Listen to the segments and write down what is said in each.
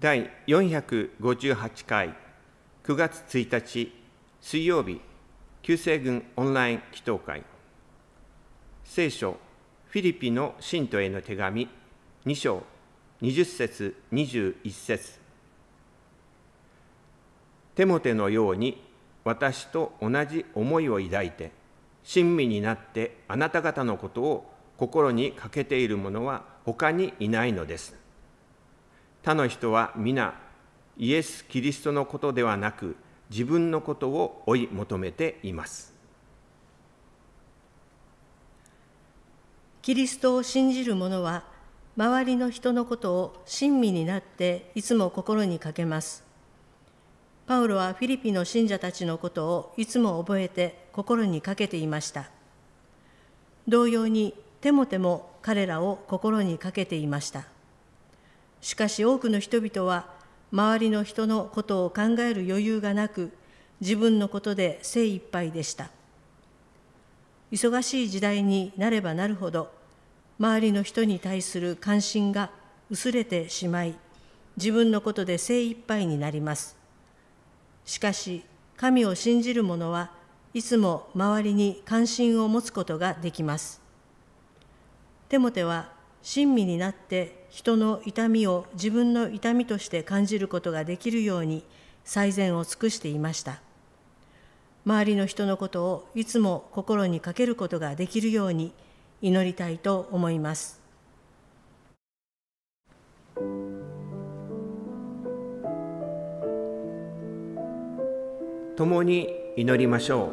第458回9月1日水曜日旧西軍オンライン祈祷会聖書フィリピの信徒への手紙2章20節21節テモテのように私と同じ思いを抱いて親身になってあなた方のことを心にかけている者は他にいないのです。他の人は皆イエス・キリストのことではなく自分のことを追い求めています。キリストを信じる者は周りの人のことを親身になっていつも心にかけます。パウロはフィリピの信者たちのことをいつも覚えて心にかけていました。同様にテモテも彼らを心にかけていました。しかし多くの人々は周りの人のことを考える余裕がなく自分のことで精一杯でした。忙しい時代になればなるほど周りの人に対する関心が薄れてしまい自分のことで精一杯になります。しかし神を信じる者はいつも周りに関心を持つことができます。テモテは親身になって人の痛みを自分の痛みとして感じることができるように最善を尽くしていました。周りの人のことをいつも心にかけることができるように祈りたいと思います。共に祈りましょ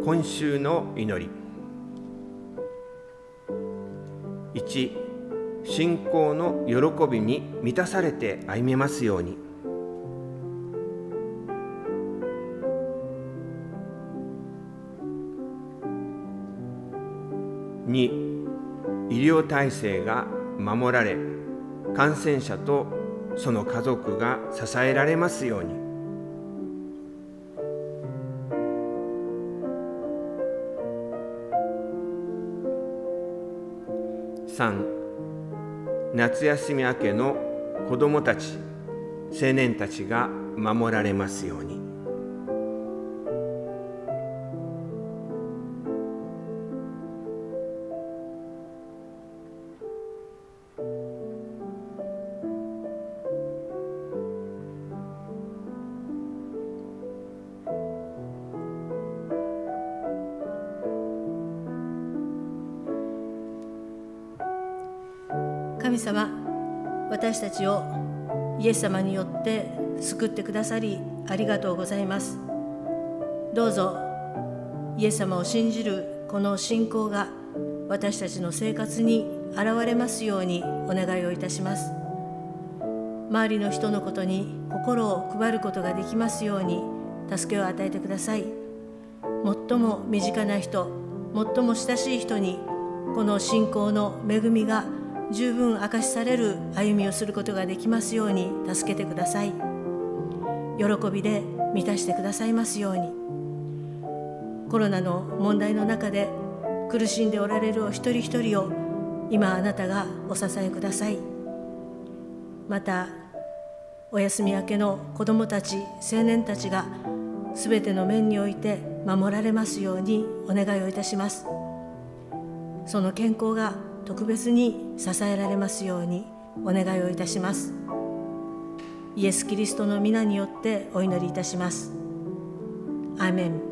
う今週の祈り1信仰の喜びに満たされて歩めますように。2医療体制が守られ感染者とその家族が支えられますように。3夏休み明けの子どもたち青年たちが守られますように。神様私たちをイエス様によって救ってくださりありがとうございます。どうぞイエス様を信じるこの信仰が私たちの生活に現れますようにお願いをいたします。周りの人のことに心を配ることができますように助けを与えてください。最も身近な人最も親しい人にこの信仰の恵みが十分明かしされる歩みをすることができますように助けてください。喜びで満たしてくださいますように。コロナの問題の中で苦しんでおられるお一人一人を今あなたがお支えください。またお休み明けの子どもたち青年たちがすべての面において守られますようにお願いをいたします。その健康が特別に支えられますようにお願いをいたします。イエス・キリストの皆によってお祈りいたします。アーメン。